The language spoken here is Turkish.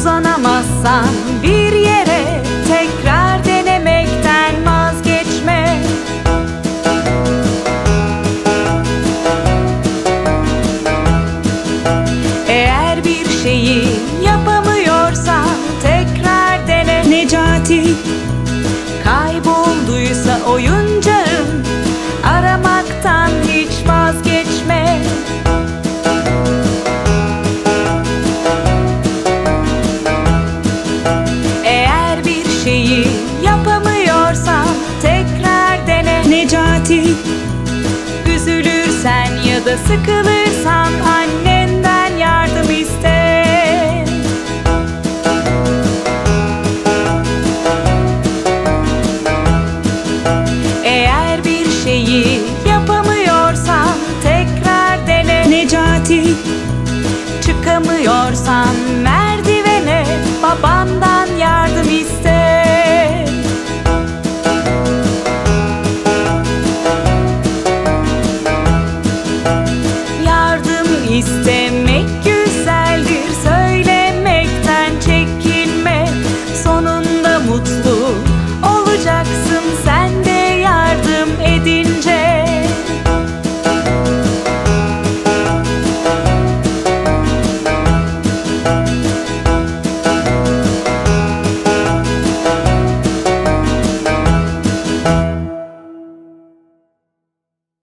Suzana Massa da sıkılırsan annenden yardım iste. Eğer bir şeyi yapamıyorsan tekrar dene. Necati Çıkamıyorsan